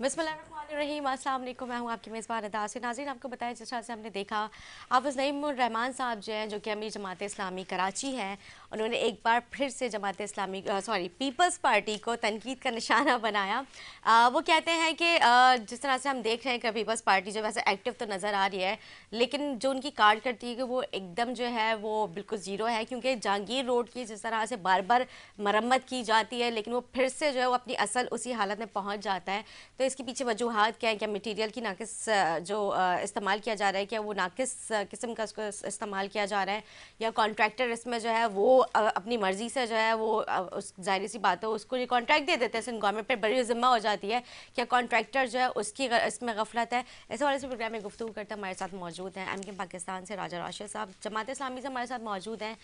Bismillah बिस्मिल्लाहिर्रहमानिर्रहीम अस्सलाम वालेकुम। मैं हूँ आपकी मेज़बान अदा से नाजिन आपको बताया जिस तरह से हमने देखा हाफिज़ नईम रहमान साहब जो हैं जो कि अमीर जमात इस्लामी कराची हैं उन्होंने एक बार फिर से Jamaat Islami sorry peoples party को तनकीद का निशाना बनाया। आ, वो कहते हैं कि जिस तरह से हम देख रहे हैं कि पीपल्स पार्टी जो वैसे एक्टिव तो नज़र आ रही है लेकिन जो उनकी कार्ड करती है कि वो एकदम जो है वो बिल्कुल ज़ीरो है क्योंकि जहांगीर रोड की जिस तरह से बार बार मरम्मत की जाती है लेकिन वो फिर से जो है वो अपनी असल उसी हालत में पहुँच जाता है। तो इसके पीछे वजूहत क्या है, क्या मटीरियल की नाकिस जो इस्तेमाल किया जा रहा है, क्या वो नाकिस किस्म का उसको इस्तेमाल किया जा रहा है? या कॉन्ट्रैक्टर इसमें जो है, वो अपनी मर्ज़ी से जो है, वो उस, ज़ाहिर सी बात है, उसको ये कॉन्ट्रैक्ट दे देते हैं। गवर्नमेंट पर बड़ी ज़िम्मा हो जाती है क्या कॉन्ट्रैक्टर जो है, उसकी इसमें गफलत है। ऐसे वाले से प्रोग्राम में गुफ्तु करते हैं, हमारे साथ मौजूद हैं। एम के पाकिस्तान से राजा राशिद साहब, जमात इस्लामी से हमारे साथ मौजूद हैं।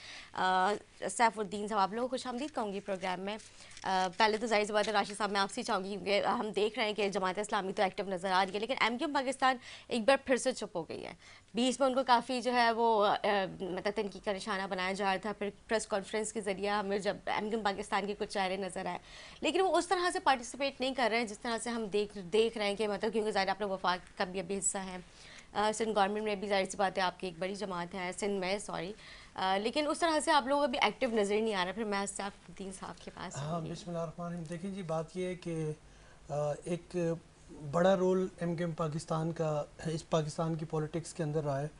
सैफुद्दीन साहब, आप लोगों को खुश आमदीद कहूँगी प्रोग्राम में। पहले तो ज़ाहिर सी बात है, राशिद साहब, मैं आपसे चाहूँगी क्योंकि हम देख रहे हैं कि जमात इस्लामी तो एक्टिव नज़र आ रही है लेकिन एम पाकिस्तान एक बार फिर से चुप हो गई है। बीच में उनको काफ़ी जो है वो मतलब तनकी का निशाना बनाया जा रहा था फिर प्रेस कॉन्फ्रेंस के ज़रिए हमें जब एम पाकिस्तान के कुछ चेहरे नज़र आए। लेकिन वो उस तरह से पार्टिसिपेट नहीं कर रहे हैं जिस तरह से हम देख देख रहे हैं कि मतलब क्योंकि ज़ाहिर अपने वफाक का भी अभी हिस्सा है। सिंध गवर्नमेंट में भी ज़ाहिर सी बात है आपकी एक बड़ी जमात है सिंध में सॉरी लेकिन उस तरह से आप लोग अभी एक्टिव नज़र नहीं आ रहा। फिर मैं सैफुद्दीन साहब के पास हाँ बिस्मिल्लाह देखिए जी बात ये है कि एक बड़ा role M Q M Pakistan का इस पाकिस्तान की पॉलिटिक्स के अंदर रहा है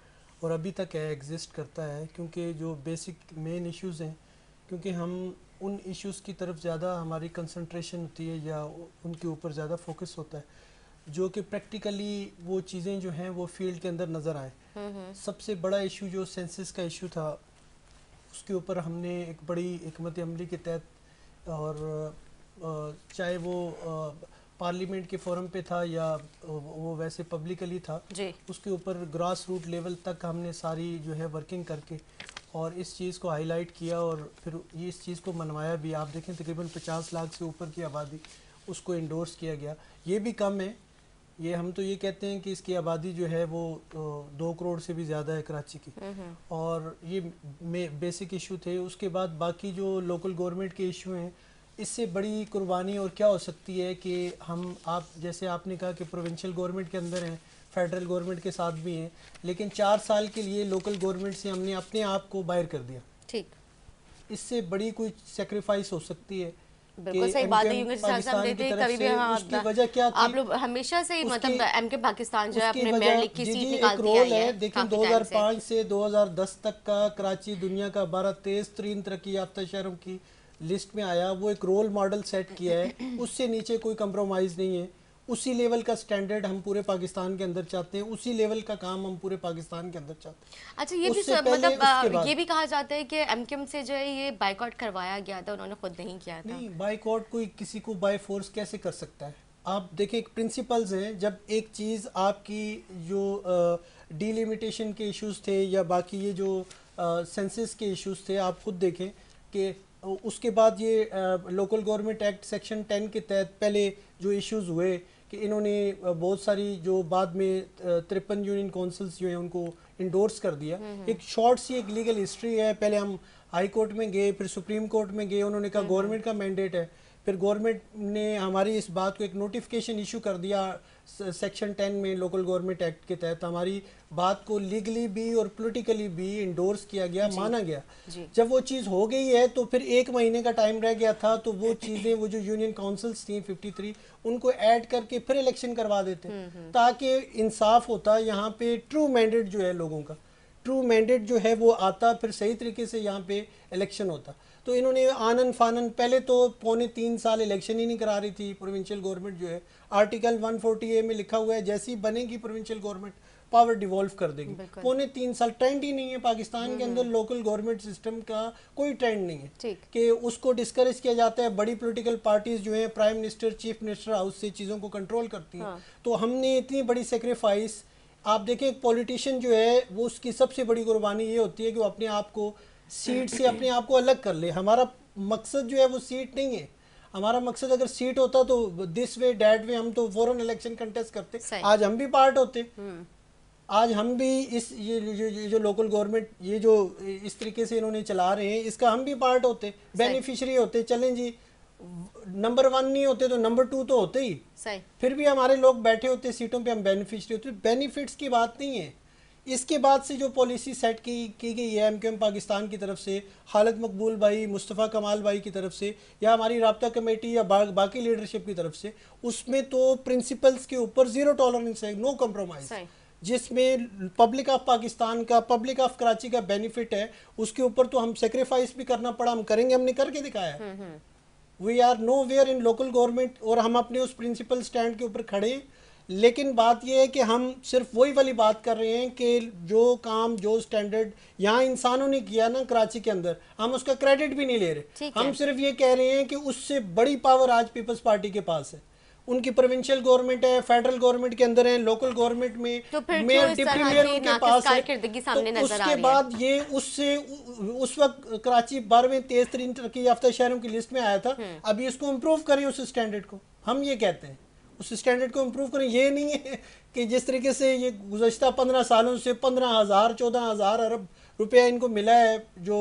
और अभी तक है एग्जिस्ट करता है क्योंकि जो बेसिक मेन इश्यूज़ हैं क्योंकि हम उन इश्यूज़ की तरफ़ ज़्यादा हमारी कंसंट्रेशन होती है या उनके ऊपर ज़्यादा फोकस होता है जो कि प्रैक्टिकली वो चीज़ें जो हैं वो फ़ील्ड के अंदर नज़र आए। सबसे बड़ा इशू जो सेंसिस का इशू था उसके ऊपर हमने एक बड़ी हमत अमली के तहत और चाहे वो पार्लियामेंट के फोरम पे था या वो वैसे पब्लिकली था जी। उसके ऊपर ग्रास रूट लेवल तक हमने सारी जो है वर्किंग करके और इस चीज़ को हाईलाइट किया और फिर ये इस चीज़ को मनवाया भी। आप देखें तकरीबन 50 लाख से ऊपर की आबादी उसको इंडोर्स किया गया। ये भी कम है। ये हम तो ये कहते हैं कि इसकी आबादी जो है वो दो करोड़ से भी ज़्यादा है कराची की। हम्म, हम्म। और ये बेसिक इशू थे। उसके बाद बाकी जो लोकल गवर्नमेंट के इशू हैं इससे बड़ी कुर्बानी और क्या हो सकती है कि हम आप जैसे आपने कहा कि प्रोविंशियल गवर्नमेंट के अंदर हैं फेडरल गवर्नमेंट के साथ भी हैं लेकिन चार साल के लिए लोकल गवर्नमेंट से हमने अपने आप को बाहर कर दिया। ठीक। इससे बड़ी कोई सेक्रीफाइस हो सकती है बिल्कुल सही बात है कभी भी हाँ उसकी वजह क्या थी? आप लोग हमेशा से ही मतलब एम के पाकिस्तान जो है अपने मेयर लीग की सीट निकालती रोल है। देखिए 2005 से। 2010 तक का कराची दुनिया का बारह तेज तरीन तरक्की याफ्ता शहरों की लिस्ट में आया वो एक रोल मॉडल सेट किया है उससे नीचे कोई कंप्रोमाइज़ नहीं है। उसी लेवल का स्टैंडर्ड हम पूरे पाकिस्तान के अंदर चाहते हैं उसी लेवल का काम हम पूरे पाकिस्तान के अंदर चाहते हैं। अच्छा ये भी मतलब ये भी कहा जाता है कि एमकेएम से जो है ये बाइकआउट करवाया गया था उन्होंने खुद नहीं किया था। नहीं बाइकआउट कोई किसी को बाय फोर्स कैसे कर सकता है? आप देखें एक प्रिंसिपल्स हैं जब एक चीज़ आपकी जो डिलिमिटेशन के इश्यूज़ थे या बाकी ये जो सेंसिस के इश्यूज़ थे आप खुद देखें कि उसके बाद ये local government act section ten के तहत पहले जो इश्यूज़ हुए कि इन्होंने बहुत सारी जो बाद में तिरपन यूनियन काउंसिल्स जो हैं उनको इंडोर्स कर दिया। हम्म, हम्म। एक शॉर्ट सी एक लीगल हिस्ट्री है। पहले हम हाई कोर्ट में गए फिर सुप्रीम कोर्ट में गए उन्होंने कहा गवर्नमेंट हम्म, का मैंडेट है। फिर गवर्नमेंट ने हमारी इस बात को एक नोटिफिकेशन इशू कर दिया। सेक्शन टेन में लोकल गवर्नमेंट एक्ट के तहत हमारी बात को लीगली भी और पॉलिटिकली भी इंडोर्स किया गया माना गया। जब वो चीज़ हो गई है तो फिर एक महीने का टाइम रह गया था तो वो चीज़ें वो जो यूनियन काउंसिल्स थी 53 उनको ऐड करके फिर इलेक्शन करवा देते हम्म, हम्म। ताकि इंसाफ होता यहाँ पे ट्रू मैंडेट जो है लोगों का। ट्रू मैंडेट जो है वो आता फिर सही तरीके से यहाँ पे इलेक्शन होता। तो इन्होंने आनन फानन पहले तो पौने तीन साल इलेक्शन ही नहीं करा रही थी प्रोविंशियल गवर्नमेंट जो है। आर्टिकल 140 ए में लिखा हुआ है जैसी बनेगी प्रोविंशियल गवर्नमेंट पावर डिवॉल्व कर देगी। पौने तीन साल ट्रेंड ही नहीं है पाकिस्तान के हम्म, अंदर लोकल गवर्नमेंट सिस्टम का कोई ट्रेंड नहीं है। कि उसको डिस्करेज किया जाता है बड़ी पॉलिटिकल पार्टीज़ जो है prime minister chief minister house से चीज़ों को कंट्रोल करती हैं। हाँ। तो हमने इतनी बड़ी सेक्रीफाइस आप देखें एक पॉलिटिशियन जो है वो उसकी सबसे बड़ी कुर्बानी ये होती है कि वो अपने आप को सीट से अपने आप को अलग कर ले। हमारा मकसद जो है वो सीट नहीं है। हमारा मकसद अगर सीट होता तो दिस वे डैट वे हम तो फॉरन इलेक्शन कंटेस्ट करते। आज हम भी पार्ट होते। हम्म। आज हम भी इस ये जो, जो, जो लोकल गवर्नमेंट ये जो इस तरीके से इन्होंने चला रहे हैं इसका हम भी पार्ट होते। बेनिफिशियरी होते। चलें जी। नंबर वन नहीं होते तो नंबर टू तो होते ही। सही। फिर भी हमारे लोग बैठे होते सीटों पे हम बेनिफिशरी होते। बेनिफिट्स की बात नहीं है। इसके बाद से जो पॉलिसी सेट की की गई है एम के पाकिस्तान की तरफ़ से खालिद मकबूल भाई मुस्तफ़ा कमाल भाई की तरफ़ से या हमारी रबता कमेटी या बा, बाकी लीडरशिप की तरफ़ से उसमें तो प्रिंसिपल्स के ऊपर ज़ीरो टॉलरेंस है नो कम्प्रोमाइज़ जिसमें पब्लिक ऑफ़ पाकिस्तान का पब्लिक ऑफ़ कराची का बेनिफिट है उसके ऊपर तो हम सेक्रीफाइस भी करना पड़ा हम करेंगे हमने करके दिखाया। है we are nowhere in local government और हम अपने उस प्रिंसिपल स्टैंड के ऊपर खड़े हैं। लेकिन बात यह है कि हम सिर्फ़ वही वाली बात कर रहे हैं कि जो काम जो स्टैंडर्ड यहाँ इंसानों ने किया ना कराची के अंदर हम उसका क्रेडिट भी नहीं ले रहे। हम सिर्फ़ ये कह रहे हैं कि उससे बड़ी पावर आज पीपल्स पार्टी के पास है। उनकी प्रोविंशियल गवर्नमेंट है फेडरल गवर्नमेंट के अंदर है लोकल गवर्नमेंट में तो मेयर डिप्टी मेयर उनके पास है? तो उसके? बाद ये उससे उस वक्त कराची बारहवें तेज तरीन तरक्की याफ्ता शहरों की लिस्ट में आया था। हम्म। अभी इसको इम्प्रूव करें उस स्टैंडर्ड को। हम ये कहते हैं। उस स्टैंडर्ड को इम्प्रूव करें ये नहीं है कि जिस तरीके से ये गुजशत पंद्रह सालों से पंद्रह हज़ार चौदह हज़ार अरब रुपया इनको मिला है जो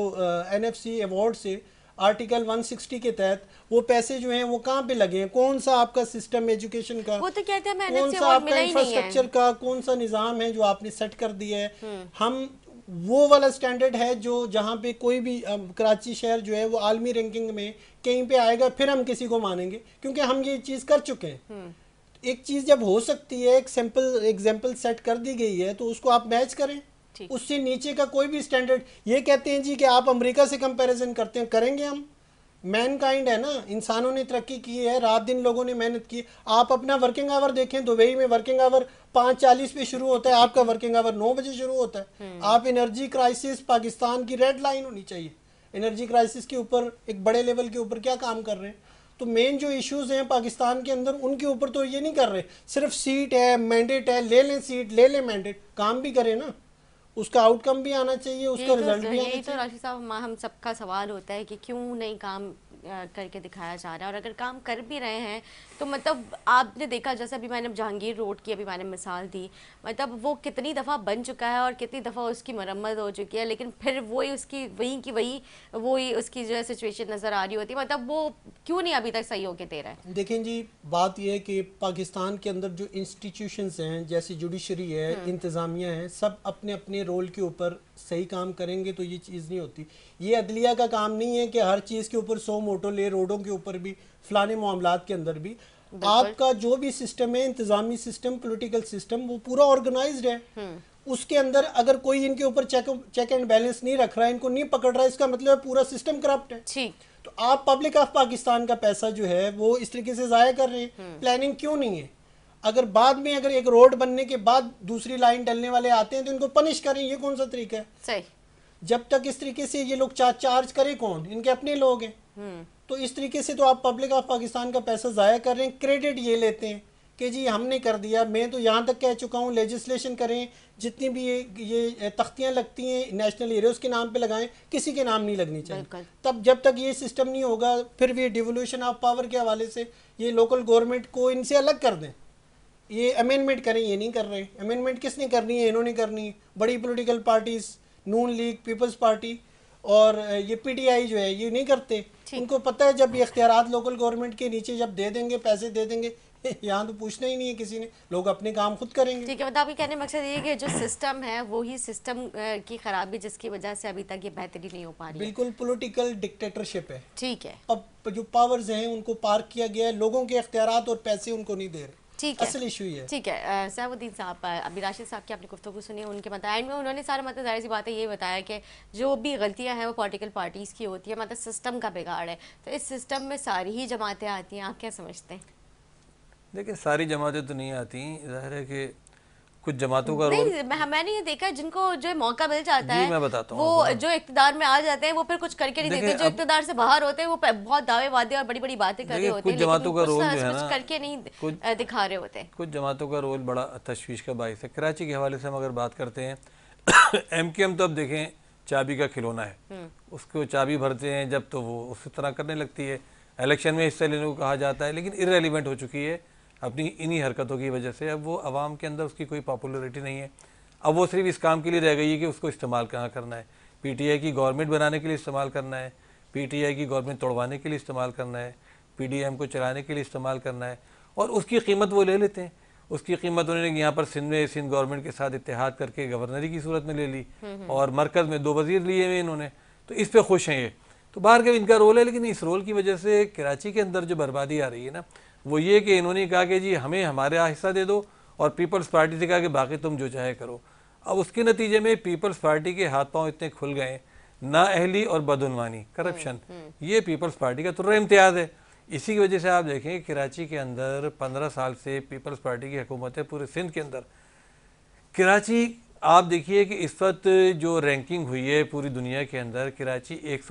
एन एफ़ सी अवार्ड से आर्टिकल 160 के तहत वो पैसे जो हैं वो कहाँ पे लगे हैं कौन सा आपका सिस्टम एजुकेशन का वो तो कहते हैं कौन सा आपका। इंफ्रास्ट्रक्चर का कौन सा निज़ाम है जो आपने सेट कर दिया है हम्म। हम वो वाला स्टैंडर्ड है जो जहाँ पे कोई भी कराची शहर जो है वो आलमी रैंकिंग में कहीं पे आएगा फिर हम किसी को मानेंगे क्योंकि हम ये चीज़ कर चुके हैं हम्म। एक चीज़ जब हो सकती है एक सिंपल एग्ज़ाम्पल सेट कर दी गई है तो उसको आप मैच करें। उससे नीचे का कोई भी स्टैंडर्ड ये कहते हैं जी कि आप अमेरिका से कंपैरिजन करते हैं करेंगे हम। मैन काइंड है ना इंसानों ने तरक्की की है रात दिन लोगों ने मेहनत की। आप अपना वर्किंग आवर देखें दुबई में वर्किंग आवर पाँच चालीस पे शुरू होता है आपका वर्किंग आवर नौ बजे शुरू होता है। आप एनर्जी क्राइसिस पाकिस्तान की रेड लाइन होनी चाहिए। एनर्जी क्राइसिस के ऊपर एक बड़े लेवल के ऊपर क्या काम कर रहे हैं? तो मेन जो इश्यूज़ हैं पाकिस्तान के अंदर उनके ऊपर तो ये नहीं कर रहे। सिर्फ़ सीट है मैंडेट है ले लें सीट ले लें मैंडेट काम भी करें ना। उसका आउटकम भी आना चाहिए उसका यही तो- रिज़ल्ट भी आना यही तो राशि साहब हम सबका सवाल होता है कि क्यों नहीं काम करके दिखाया जा रहा है। और अगर काम कर भी रहे हैं तो मतलब आपने देखा जैसे अभी मैंने जहांगीर रोड की अभी मैंने मिसाल दी मतलब वो कितनी दफ़ा बन चुका है और कितनी दफ़ा उसकी मरम्मत हो चुकी है लेकिन फिर वही उसकी वहीं की वही वही उसकी जो है सिचुएशन नज़र आ रही होती है। मतलब वो क्यों नहीं अभी तक सही होके दे रहा है? देखें जी बात यह है कि पाकिस्तान के अंदर जो इंस्टीट्यूशंस हैं जैसे जुडिशरी है इंतज़ामिया है सब अपने अपने रोल के ऊपर सही काम करेंगे तो ये चीज़ नहीं होती। ये अदलिया का काम नहीं है कि हर चीज़ के ऊपर सौ मोटो ले रोडों के ऊपर भी फलाने मामला के अंदर भी। आपका जो भी सिस्टम है इंतज़ामी सिस्टम पॉलिटिकल सिस्टम वो पूरा ऑर्गेनाइज है। उसके अंदर अगर कोई इनके ऊपर चेक चेक एंड बैलेंस नहीं रख रहा है इनको नहीं पकड़ रहा है इसका मतलब है पूरा सिस्टम करप्ट है। ठीक। तो आप पब्लिक ऑफ़ पाकिस्तान का पैसा जो है वो इस तरीके से ज़ाया कर रहे हैं। प्लानिंग क्यों नहीं है? अगर बाद में अगर एक रोड बनने के बाद दूसरी लाइन डलने वाले आते हैं तो इनको पनिश करें। ये कौन सा तरीका है? सही। जब तक इस तरीके से ये लोग चार्ज करे कौन? इनके अपने लोग हैं। हम्म। तो इस तरीके से तो आप पब्लिक ऑफ़ पाकिस्तान का पैसा ज़ाया कर रहे हैं क्रेडिट ये लेते हैं कि जी हमने कर दिया। मैं तो यहाँ तक कह चुका हूँ लेजिस्लेशन करें जितनी भी ये ये तख्तियाँ लगती हैं नेशनल हीरोज़ के नाम पे लगाएँ किसी के नाम नहीं लगनी चाहिए। तब जब तक ये सिस्टम नहीं होगा फिर भी डिवोल्यूशन ऑफ़ पावर के हवाले से ये लोकल गवर्नमेंट को इनसे अलग कर दें। ये अमेंडमेंट करें ये नहीं कर रहे। अमेंडमेंट किसने करनी है? इन्होंने करनी है। बड़ी political parties Noon league peoples party और ये पीटीआई जो है ये नहीं करते। उनको पता है जब ये इख्तियारात लोकल गवर्नमेंट के नीचे जब दे देंगे पैसे दे देंगे यहाँ तो पूछना ही नहीं है किसी ने। लोग अपने काम खुद करेंगे। ठीक है मतलब आपके कहने मकसद ये कि जो सिस्टम है वो ही सिस्टम की खराबी जिसकी वजह से अभी तक ये बेहतरी नहीं हो पा रही बिल्कुल पॉलिटिकल डिक्टेटरशिप है। ठीक है। अब जो पावर्स हैं उनको पार्क किया गया है। लोगों के अख्तियार और पैसे उनको नहीं दे रहे। ठीक है। असल इशू ये है। ठीक है अ, साहब अभी राशिद साहब की आपने गुफ्तु सुनी उनके मतलब एंड में उन्होंने सारा मतलब ज़ाहिर सी बात है ये बताया कि जो भी गलतियाँ हैं वो पॉलिटिकल पार्टीज़ की होती है मतलब सिस्टम का बिगाड़ है। तो इस सिस्टम में सारी ही जमातें आती हैं आप क्या समझते हैं? देखिए सारी जमातें तो नहीं आती। ज़ाहिर है कि कुछ जमातों का रोल नहीं मैं मैंने ये देखा है जिनको जो मौका मिल जाता है मैं बताता हूँ वो। जो इकतदार में आ जाते हैं वो फिर कुछ करके नहीं देते। जो इकतदार से बाहर होते हैं वो बहुत दावे वादे और बड़ी बड़ी बातें कर रहे होते हैं जमातों का रोल कुछ करके नहीं दिखा रहे होते कुछ जमातों का रोल बड़ा तशवीश का बायस है। कराची के हवाले से हम अगर बात करते हैं एम के एम तो अब देखें चाबी का खिलौना है। उसको चाबी भरते हैं जब तो वो उस तरह करने लगती है। इलेक्शन में हिस्सा लेने को कहा जाता है लेकिन इरेलीवेंट हो चुकी है। अपनी इन्हीं हरकतों की वजह से। अब वो आवाम के अंदर उसकी कोई पॉपुलरिटी नहीं है। अब वो सिर्फ़ इस काम के लिए रह गई है कि उसको इस्तेमाल कहाँ करना है। पीटीआई की गवर्नमेंट बनाने के लिए इस्तेमाल करना है। पीटीआई की गवर्नमेंट तोड़वाने के लिए इस्तेमाल करना है। पीडीएम को चलाने के लिए इस्तेमाल करना है। और उसकी कीमत वो ले लेते हैं। उसकी कीमत उन्होंने यहाँ पर सिंध में सिंध गवर्नमेंट के साथ इतिहाद करके गवर्नरी की सूरत में ले ली। और मरकज़ में दो वज़ीर लिए हुए इन्होंने। तो इस पर खुश हैं ये। तो बाहर का इनका रोल है लेकिन इस रोल की वजह से कराची के अंदर जो बर्बादी आ रही है ना वो ये कि इन्होंने कहा कि जी हमें हमारा हिस्सा दे दो और पीपल्स पार्टी से कहा कि बाकी तुम जो चाहे करो। अब उसके नतीजे में पीपल्स पार्टी के हाथ पाँव इतने खुल गए ना अहली और बदनवानी करप्शन। ये पीपल्स पार्टी का तुर्रा इम्तियाज़ है। इसी की वजह से आप देखें कराची के अंदर पंद्रह साल से पीपल्स पार्टी की हुकूमत है पूरे सिंध के अंदर। कराची आप देखिए कि इस वक्त जो रैंकिंग हुई है पूरी दुनिया के अंदर कराची एक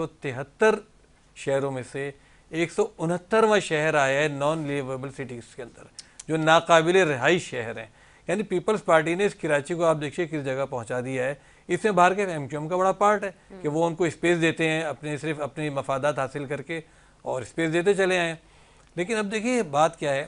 शहरों में से एक सौ उनहत्तरवा शहर आया है नॉन लिवेबल सिटीज़ के अंदर, जो नाकबिल रहाई शहर हैं। यानी पीपल्स पार्टी ने इस कराची को आप देखिए किस जगह पहुँचा दिया है। इसमें बाहर के एम क्यू एम का बड़ा पार्ट है कि वो उनको स्पेस देते हैं अपने, सिर्फ़ अपनी मफादात हासिल करके और स्पेस देते चले आए। लेकिन अब देखिए, बात क्या है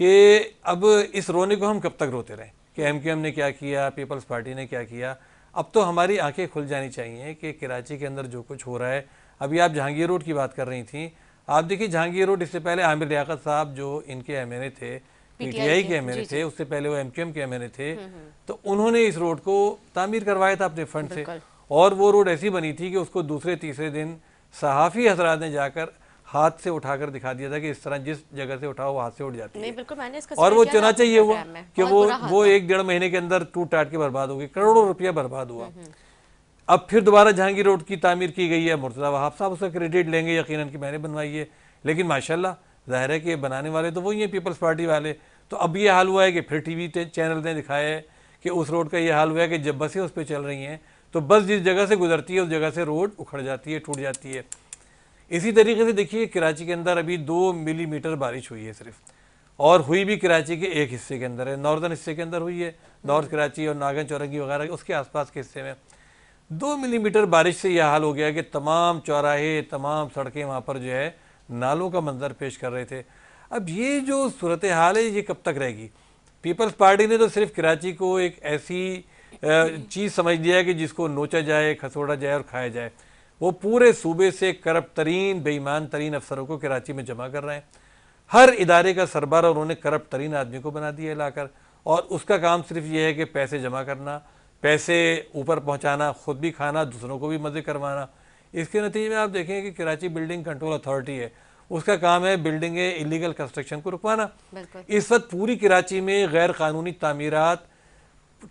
कि अब इस रोने को हम कब तक रोते रहें? कि एम ने क्या किया? पीपल्स पार्टी ने क्या किया? अब तो हमारी आँखें खुल जानी चाहिए कि कराची के अंदर जो कुछ हो रहा है। अभी आप जहांगीर रोड की बात कर रही थी आप देखिए जहांगीर रोड इससे पहले आमिर लियाकत साहब जो इनके एम थे पीटीआई के एम थे उससे पहले वो एमक्यूएम के एम थे। हम्म, हम्म। तो उन्होंने इस रोड को तामीर करवाया था अपने फंड से। और वो रोड ऐसी बनी थी कि उसको दूसरे तीसरे दिन सहाफ़ी हजरात ने जाकर हाथ से उठाकर दिखा दिया था कि इस तरह जिस जगह से उठाओ हाथ से उठ जाती है। बिल्कुल मैंने इसका और वो चुना चाहिए हुआ कि वो वो एक डेढ़ महीने के अंदर टूट टाट के बर्बाद हो गई करोड़ों रुपया बर्बाद हुआ। हम्म, अब फिर दोबारा जहांगीर रोड की तामीर की गई है। मुर्तजा वहाब साहब उसका क्रेडिट लेंगे यकीन कि मैंने बनवाई है। लेकिन माशाल्लाह, ज़ाहिर है कि बनाने वाले तो वही हैं पीपल्स पार्टी वाले। तो अब ये हाल हुआ है कि फिर टी वी चैनल ने दिखाया है कि उस रोड का ये हाल हुआ है कि जब बसें उस पर चल रही हैं तो बस जिस जगह से गुजरती है, उस जगह से रोड उखड़ जाती है, टूट जाती है। इसी तरीके से देखिए, कराची के अंदर अभी दो मिलीमीटर बारिश हुई है सिर्फ़। और हुई भी कराची के एक हिस्से के अंदर है, नॉर्दर्न हिस्से के अंदर हुई है। नॉर्थ कराची और नागन चौरंगी वगैरह, उसके आसपास के हिस्से में। दो मिलीमीटर बारिश से यह हाल हो गया कि तमाम चौराहे, तमाम सड़कें वहाँ पर जो है नालों का मंजर पेश कर रहे थे। अब ये जो सूरत हाल है, ये कब तक रहेगी? पीपल्स पार्टी ने तो सिर्फ़ कराची को एक ऐसी चीज़ समझ लिया है कि जिसको नोचा जाए, खसोड़ा जाए और खाया जाए। वो पूरे सूबे से करप्ट तरीन, बेईमान तरीन अफसरों को कराची में जमा कर रहे हैं। हर इदारे का सरबरा उन्होंने करप्ट तरीन आदमी को बना दिया लाकर। और उसका काम सिर्फ़ ये है कि पैसे जमा करना पैसे ऊपर पहुंचाना खुद भी खाना दूसरों को भी मज़े करवाना। इसके नतीजे में आप देखें कि कराची बिल्डिंग कंट्रोल अथॉरिटी है। उसका काम है बिल्डिंग इलीगल कंस्ट्रक्शन को रुकवाना। इस वक्त पूरी कराची में गैर कानूनी तमीरत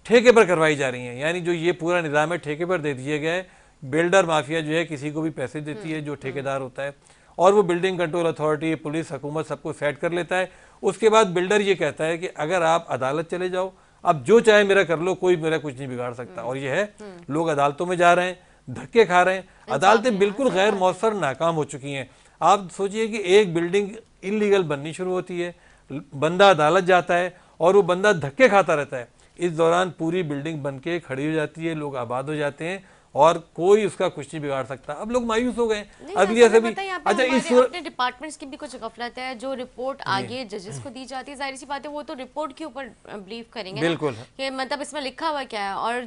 ठेके पर करवाई जा रही हैं। यानी जो ये पूरा निज़ाम है ठेके पर दे दिए गए। बिल्डर माफिया जो है किसी को भी पैसे देती है जो ठेकेदार होता है। और वो बिल्डिंग कंट्रोल अथॉरिटी पुलिस हुकूमत सबको सेट कर लेता है। उसके बाद बिल्डर ये कहता है कि अगर आप अदालत चले जाओ अब जो चाहे मेरा कर लो कोई मेरा कुछ नहीं बिगाड़ सकता। और यह है लोग अदालतों में जा रहे हैं धक्के खा रहे हैं। अदालतें बिल्कुल गैर मौसर नाकाम हो चुकी हैं। आप सोचिए कि एक बिल्डिंग इलीगल बननी शुरू होती है बंदा अदालत जाता है और वो बंदा धक्के खाता रहता है। इस दौरान पूरी बिल्डिंग बन के खड़ी हो जाती है लोग आबाद हो जाते हैं। और कोई उसका कुछ नहीं बिगाड़ सकता। अब लोग मायूस हो गए। अगली से भी अच्छा इस डिपार्टमेंट्स की भी कुछ गफलत है जो रिपोर्ट आगे जजेस को दी जाती है ज़ाहिर सी बात है वो तो रिपोर्ट के ऊपर बिलीव करेंगे बिल्कुल। कि मतलब इसमें लिखा हुआ क्या है और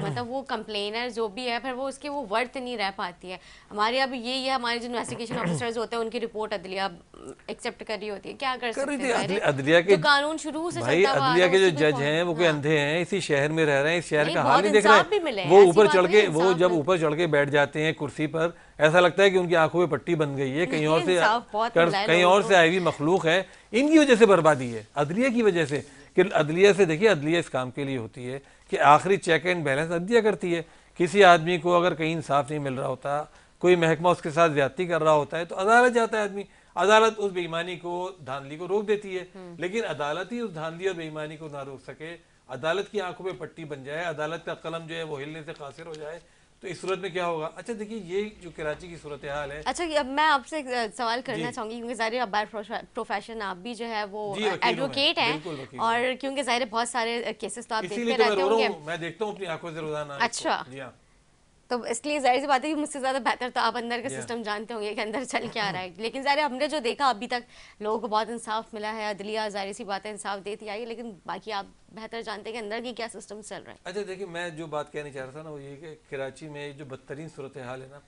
मतलब वो कंप्लेनर जो भी है फिर वो उसके वो वर्थ नहीं रह पाती है। हमारे अब ये है हमारे जो इन्वेस्टिगेशन ऑफिसर्स होते हैं उनकी रिपोर्ट अदलिया एक्सेप्ट कर रही होती है। क्या कर सकते अदलिया के कानून शुरू से भाई अदलिया के जो जज हैं वो कोई। अंधे हैं इसी शहर में रह रहे हैं इस शहर का हाल नहीं देख रहे हैं। वो ऊपर चढ़ के वो जब ऊपर चढ़ के बैठ जाते हैं कुर्सी पर ऐसा लगता है कि उनकी आँखों में पट्टी बन गई है कहीं और से कहीं और से आई हुई मखलूक है। इनकी वजह से बर्बादी है अदलिया की वजह से कि अदलिया से देखिए अदलिया इस काम के लिए होती है कि आखिरी चेक एंड बैलेंस अदलिया करती है। किसी आदमी को अगर कहीं इंसाफ नहीं मिल रहा होता कोई महकमा उसके साथ ज्यादती कर रहा होता है तो अदालत जाता है आदमी। अदालत उस बेईमानी को धांधली को रोक देती है। हम्म। लेकिन अदालत ही उस धांधली और बेईमानी को ना रोक सके। अदालत की आँखों में पट्टी बन जाए अदालत का कलम जो है वो हिलने से कासिर हो जाए। तो इस सूरत में क्या होगा? अच्छा देखिए ये जो कराची की सूरत हाल है। अच्छा अब मैं आपसे सवाल करना चाहूँगी क्योंकि ज़ाहिर अब प्रोफेशन आप भी जो है वो एडवोकेट हैं और क्योंकि ज़ाहिर बहुत सारे केसेस तो आप देखते तो रहते होंगे। मैं देखता हूँ अपनी आँखों से रोज़ाना। अच्छा। तो इसलिए ज़ाहिर सी बात है कि मुझसे ज़्यादा बेहतर तो आप अंदर का सिस्टम जानते होंगे कि अंदर चल क्या रहा है। लेकिन ज़ाहिर हमने जो देखा अभी तक लोगों को बहुत इंसाफ मिला है अदलिया ज़ाहिर सी बात है इंसाफ देती आई लेकिन बाकी आप बेहतर जानते हैं कि अंदर की क्या सिस्टम चल रहा है। अच्छा देखिए मैं जो बात कहना चाह रहा था ना वो ये कि कराची में जो बदतरीन सूरत हाल है ना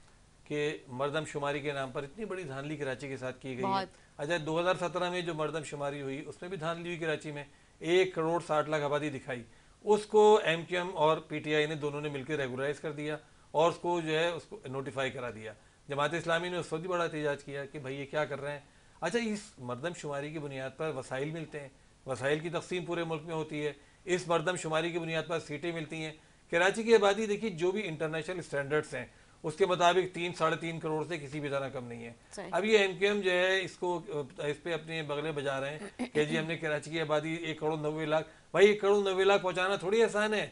कि मरदम शुमारी के नाम पर इतनी बड़ी धांधली कराची के साथ की गई है। अच्छा 2017 में जो मरदम शुमारी हुई उसमें भी धांधली हुई कराची में। एक करोड़ साठ लाख आबादी दिखाई। उसको एम और पीटीआई ने दोनों ने मिलकर रेगुलराइज कर दिया। और उसको जो है उसको नोटिफाई करा दिया। जमात इस्लामी ने उस वक्त भी बड़ा एहतजाज किया कि भाई ये क्या कर रहे हैं। अच्छा इस मरदम शुमारी की बुनियाद पर वसाइल मिलते हैं। वसाइल की तकसीम पूरे मुल्क में होती है। इस मरदम शुमारी की बुनियाद पर सीटें मिलती हैं। कराची की आबादी देखिए जो भी इंटरनेशनल स्टैंडर्ड्स हैं उसके मुताबिक तीन साढ़े तीन करोड़ से किसी भी तरह कम नहीं है। अब ये एम जो है इसको इस पे अपने बगले बजा रहे हैं कि जी हमने कराची की आबादी एक करोड़ नब्बे लाख भाई एक करोड़ नब्बे लाख पहुंचाना थोड़ी आसान है।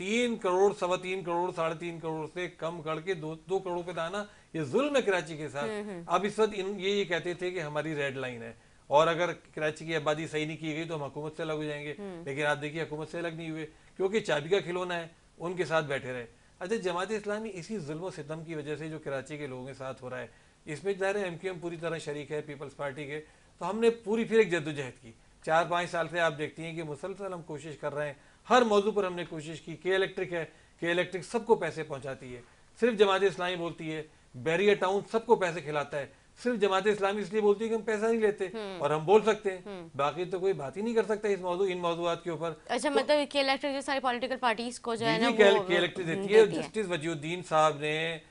तीन करोड़ सवा तीन करोड़ साढ़े तीन करोड़ से कम करके दो दो करोड़ पे लाना ये जुल्म है कराची के साथ। अब इस वक्त इन ये ये कहते थे कि हमारी रेड लाइन है। और अगर कराची की आबादी सही नहीं की गई तो हम हुकूमत से अलग हो जाएँगे। लेकिन आप देखिए हुकूमत से अलग नहीं हुए क्योंकि चाबी का खिलौना है उनके साथ बैठे रहे। अच्छा जमात इस्लामी इसी जुल्म सितम की वजह से जो कराची के लोगों के साथ हो रहा है इसमें ज़ाहिर है एम पूरी तरह शरीक है पीपल्स पार्टी के। तो हमने पूरी फिर एक जद्दोजहद की। चार पाँच साल से आप देखती हैं कि मुसलसल हम कोशिश कर रहे हैं हर मौजू पर हमने कोशिश की के इलेक्ट्रिक है के इलेक्ट्रिक सबको पैसे पहुंचाती है। सिर्फ़ जमात इस्लामी बोलती है बैरियर टाउन सबको पैसे खिलाता है। सिर्फ़ जमात इस्लामी इसलिए बोलती है कि हम पैसा नहीं लेते और हम बोल सकते हैं। बाकी तो कोई बात ही नहीं कर सकता इस मौजू इन मौजूद के ऊपर। अच्छा तो, मतलब कि इलेक्ट्रिक जो सारी पॉलिटिकल पार्टीज़ को जो है ना के इलेक्ट्रिक हम्म, देती है। देती है। जस्टिस वजीउद्दीन साहब ने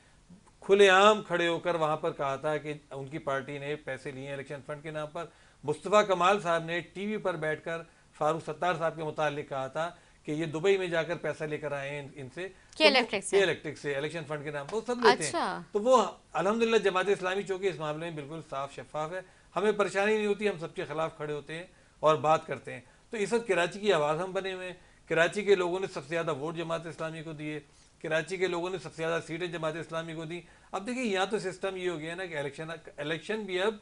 खुलेआम खड़े होकर वहाँ पर कहा था कि उनकी पार्टी ने पैसे लिए इलेक्शन फंड के नाम पर। मुस्तफ़ा कमाल साहब ने टीवी पर बैठकर फारूक सत्तार साहब के मुतालिक कहा था कि ये दुबई में जाकर पैसा लेकर आए हैं इनसे। के इलेक्ट्रिक से? इलेक्ट्रिक से इलेक्शन फंड के नाम पर सब लेते अच्छा। हैं तो वो अल्हम्दुलिल्लाह जमात इस्लामी चौकी इस मामले में बिल्कुल साफ़ शफाफ है। हमें परेशानी नहीं होती हम सबके खिलाफ खड़े होते हैं और बात करते हैं। तो इस वक्त कराची की आवाज़ हम बने हुए हैं। कराची के लोगों ने सबसे ज़्यादा वोट जमात इस्लामी को दिए। कराची के लोगों ने सबसे ज़्यादा सीटें जमात इस्लामी को दी। अब देखिए यहाँ तो सिस्टम ये हो गया ना कि इलेक्शन इलेक्शन भी अब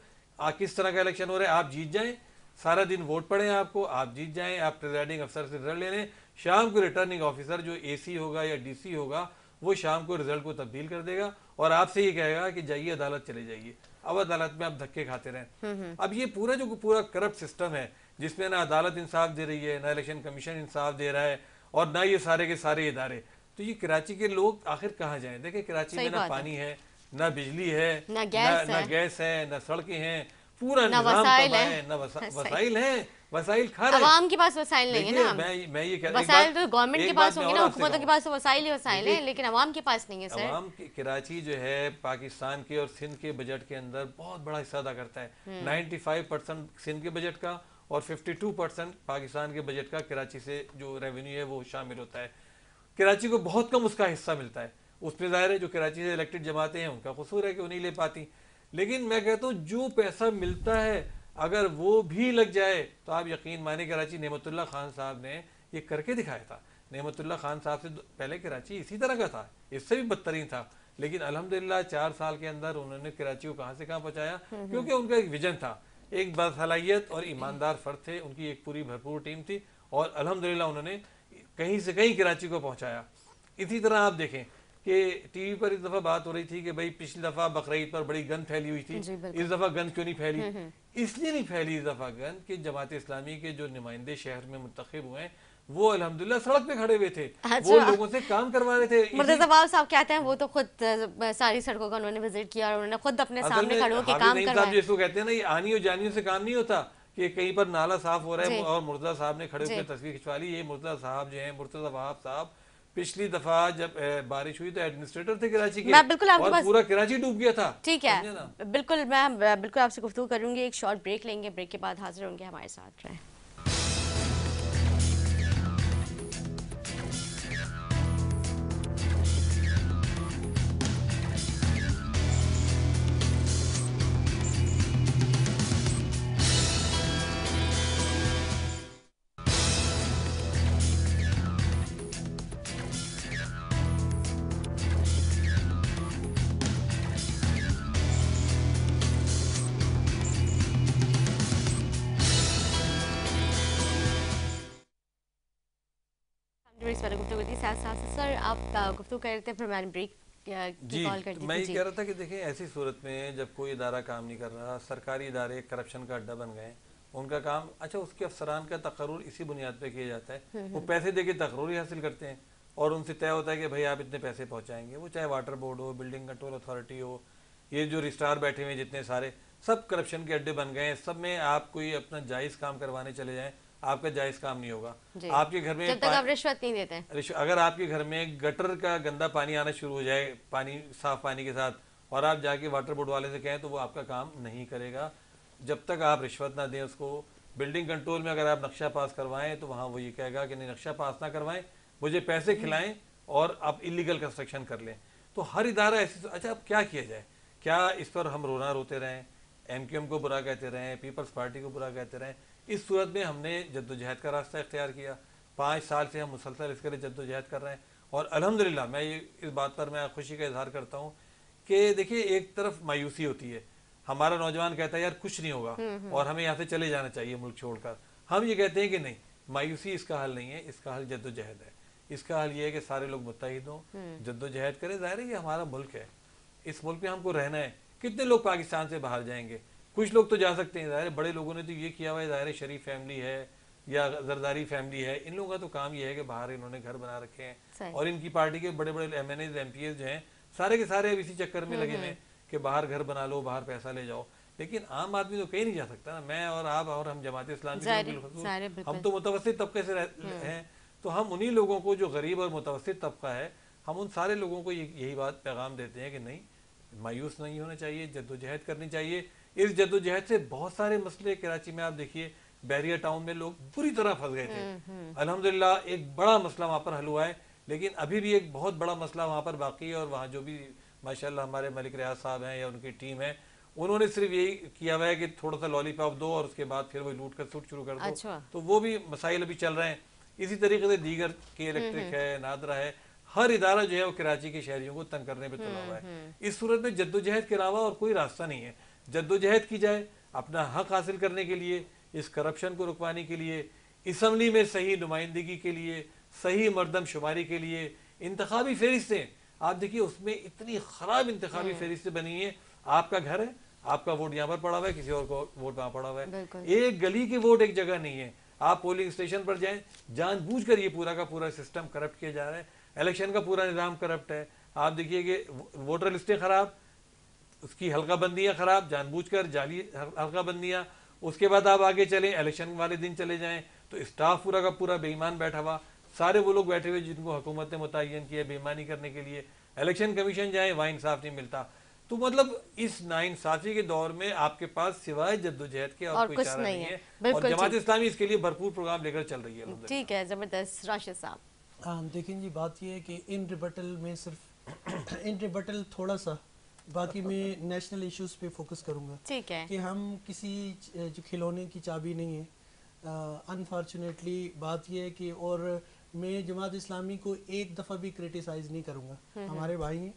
किस तरह का इलेक्शन हो रहा है आप जीत जाएँ। सारा दिन वोट पड़े आपको आप जीत जाएँ आप प्रिजाइडिंग अफसर से रिज़ल्ट ले लें। शाम को रिटर्निंग ऑफिसर जो एसी होगा या डीसी होगा वो शाम को रिज़ल्ट को तब्दील कर देगा और आपसे ये कहेगा कि जाइए अदालत चले जाइए। अब अदालत में आप धक्के खाते रहें। अब ये पूरा जो पूरा करप्ट सिस्टम है जिसमें ना अदालत इंसाफ दे रही है ना इलेक्शन कमीशन इंसाफ दे रहा है और ना ये सारे के सारे इदारे। तो ये कराची के लोग आखिर कहाँ जाए? देखिए कराची में ना पानी है ना बिजली है ना। गैस है ना सड़कें हैं पूरा ना वसाइल है। ना वसा- वसाइल। हैं वसाइल खा रहे अवाम के पास वसाइल नहीं है ना। मैं मैं ये कह वसाइल तो गवर्नमेंट के पास होंगे ना हुकूमतों के पास तो वसाइल ही वसाइल है लेकिन अवाम के पास नहीं है सर। अवाम की कराची जो है पाकिस्तान के और सिंध के बजट के अंदर बहुत बड़ा हिस्सा अदा करता है। 95 परसेंट सिंध के बजट का और 52 परसेंट पाकिस्तान के बजट का कराची से जो रेवेन्यू है वो शामिल होता है। कराची को बहुत कम उसका हिस्सा मिलता है। उसमें ज़ाहिर है जो कराची से इलेक्टेड जमाते हैं उनका कसूर है कि वो नहीं ले पाती। लेकिन मैं कहता हूँ जो पैसा मिलता है अगर वो भी लग जाए तो आप यकीन माने कराची नेमतुल्ला खान साहब ने ये करके दिखाया था। नेमतुल्ला खान साहब से पहले कराची इसी तरह का था इससे भी बदतरीन था। लेकिन अल्हम्दुलिल्लाह चार साल के अंदर उन्होंने कराची को कहाँ से कहाँ पहुँचाया क्योंकि उनका एक विजन था। एक बासलाहियत और ईमानदार फर्द थे उनकी एक पूरी भरपूर टीम थी और अल्हम्दुलिल्लाह उन्होंने कहीं से कहीं कराची को पहुँचाया। इसी तरह आप देखें कि टीवी पर इस दफ़ा बात हो रही थी कि भाई पिछली दफ़ा बकरीद पर बड़ी गन फैली हुई थी। इस दफ़ा गन क्यों नहीं फैली? इसलिए नहीं फैली इस दफ़ा गन कि जमात इस्लामी के जो नुमाइंदे शहर में मुंतखब हुए हैं वो अल्हम्दुलिल्लाह सड़क पे खड़े हुए थे। वो अच्छा। लोगों से काम करवा रहे थे। मुर्तजा साहब कहते हैं वो तो खुद सारी सड़कों का उन्होंने विज़िट किया और उन्होंने खुद अपने सामने खड़े होकर काम करवाया जिसको कहते हैं ना ये आनी और जानियों से काम नहीं होता कि कहीं पर नाला साफ़ हो रहा है और मुर्तजा साहब ने खड़े। होकर तस्वीर खिंचवा ली। ये मुर्तजा साहब जो है मुर्तजा वहाब साहब पिछली दफ़ा जब बारिश हुई तो एडमिनिस्ट्रेटर थे कराची के। मैं बिल्कुल आपके पास- पूरा कराची डूब गया था। ठीक है। बिल्कुल मैं बिल्कुल आपसे गुफ्तु करूँगी एक शॉर्ट ब्रेक लेंगे ब्रेक के बाद हाजिर होंगे हमारे साथ। रहें साथ सर आप गुफ्तु कर रहे थे फिर मैंने ब्रेक जी कर मैं ये कह रहा था कि देखें ऐसी सूरत में जब कोई इदारा काम नहीं कर रहा सरकारी इदारे करप्शन का अड्डा बन गए उनका काम अच्छा उसके अफसरान का तकरूर इसी बुनियाद पे किया जाता है। वो पैसे दे के तकरूर ही हासिल करते हैं और उनसे तय होता है कि भाई आप इतने पैसे पहुंचाएँगे। वो चाहे वाटर बोर्ड हो बिल्डिंग कंट्रोल अथॉरिटी हो ये जो रिस्टार बैठे हुए हैं जितने सारे सब करप्शन के अड्डे बन गए हैं। सब में आप कोई अपना जायज़ काम करवाने चले जाएँ आपका जायज़ काम नहीं होगा। आपके घर में जब तक आप रिश्वत नहीं देते। अगर आपके घर में गटर का गंदा पानी आना शुरू हो जाए पानी साफ़ पानी के साथ और आप जाके वाटर बोर्ड वाले से कहें तो वो आपका काम नहीं करेगा। जब तक आप रिश्वत ना दें उसको बिल्डिंग कंट्रोल में अगर आप नक्शा पास करवाएँ तो वहाँ वो ये कहेगा कि नहीं नक्शा पास ना करवाएँ मुझे पैसे खिलाएँ और आप इलीगल कंस्ट्रक्शन कर लें। तो हर इदारा ऐसे अच्छा अब क्या किया जाए? क्या इस पर हम रोना रोते रहें? एम को बुरा कहते रहें पीपल्स पार्टी को बुरा कहते रहें। इस सूरत में हमने जद्दोजहद का रास्ता इख्तियार किया। पाँच साल से हम मुसलसल इसके लिए जद्दोजहद कर रहे हैं। और अलहमदिल्ला मैं ये इस बात पर मैं खुशी का इजहार करता हूँ कि देखिए एक तरफ़ मायूसी होती है। हमारा नौजवान कहता है यार कुछ नहीं होगा। और हमें यहाँ से चले जाना चाहिए मुल्क छोड़कर। हम ये कहते हैं कि नहीं मायूसी इसका हल नहीं है इसका हल जद्दोजहद है। इसका हल ये है कि सारे लोग मुतहद हों। जद्दोजहद करें ज़ाहिर है ये हमारा मुल्क है। इस मुल्क में हमको रहना है। कितने लोग पाकिस्तान से बाहर जाएँगे? कुछ लोग तो जा सकते हैं ज़ाहिर बड़े लोगों ने तो ये किया हुआ है ज़ाहिर शरीफ फैमिली है या जरदारी फैमिली है इन लोगों का तो काम ये है कि बाहर इन्होंने घर बना रखे हैं और इनकी पार्टी के बड़े बड़े एम एन एम पी जो हैं सारे के सारे अब इसी चक्कर में लगे हैं कि बाहर घर बना लो बाहर पैसा ले जाओ। लेकिन आम आदमी तो कहीं नहीं जा सकता ना। मैं और आप और हम जमात इस्लाम। हम तो मुतवसत तबके से रह- हैं तो हम उन्हीं लोगों को जो गरीब और मुतवसत तबका है हम उन सारे लोगों को यही बात पैगाम देते हैं कि नहीं मायूस नहीं होना चाहिए जद्दोजहद करनी चाहिए। इस जद्दोजहद से बहुत सारे मसले कराची में आप देखिए बैरियर टाउन में लोग बुरी तरह फंस गए थे। अल्हम्दुलिल्लाह एक बड़ा मसला वहाँ पर हल हुआ है लेकिन अभी भी एक बहुत बड़ा मसला वहाँ पर बाकी है और वहाँ जो भी माशाल्लाह हमारे मलिक रियाज साहब हैं या उनकी टीम है उन्होंने सिर्फ़ यही किया हुआ है कि थोड़ा सा लॉलीपॉप दो और उसके बाद फिर वो लूट कर सूट शुरू कर दो। अच्छा। तो वो भी मसाइल अभी चल रहे हैं। इसी तरीके से दीगर के इलेक्ट्रिक है नादरा है हर इदारा जो है वो कराची के शहरियों को तंग करने पर तुला हुआ है। इस सूरत में जद्दोजहद के अलावा और कोई रास्ता नहीं है। जद्दोजहद की जाए अपना हक हासिल करने के लिए इस करप्शन को रुकवाने के लिए इसम्बली में सही नुमाइंदगी के लिए सही मरदम शुमारी के लिए इंतखाबी फहरिस्तें आप देखिए उसमें इतनी खराब इंतखाबी फहरिस्तें बनी है। आपका घर है आपका वोट यहाँ पर पड़ा हुआ है किसी और को वोट वहाँ पड़ा हुआ है। एक गली के वोट एक जगह नहीं है। आप पोलिंग स्टेशन पर जाएँ जानबूझकर ये पूरा का पूरा सिस्टम करप्ट किया जा रहा है। इलेक्शन का पूरा निज़ाम करप्ट है। आप देखिए कि वोटर लिस्टें खराब उसकी हल्का बंदियाँ खराब जानबूझकर जाली हल्का बंदियाँ उसके बाद आप आगे चलें इलेक्शन वाले दिन चले जाएँ तो स्टाफ पूरा का पूरा बेईमान बैठा हुआ। सारे वो लोग बैठे हुए जिनको हुकूमत ने मुतन किया बेईमानी करने के लिए। इलेक्शन कमीशन जाए वहाँ इंसाफ नहीं मिलता। तो मतलब इस नाइंसाफी के दौर में आपके पास सिवाय जद्दोजहद के और, और कुछ नहीं है। है। और जमात। इस्लामी इसके लिए भरपूर प्रोग्राम लेकर चल रही है। ठीक है ज़बरदस्त राशिद साहब। देखें जी बात यह है कि इन रिबटल में सिर्फ़ इन रिबटल थोड़ा सा बाकी मैं नेशनल इश्यूज़ पे फोकस करूँगा। ठीक है। कि हम किसी जो खिलौने की चाबी नहीं है अनफॉर्चुनेटली बात यह है कि और मैं जमात इस्लामी को एक दफ़ा भी क्रिटिसाइज नहीं करूँगा। हमारे भाई हैं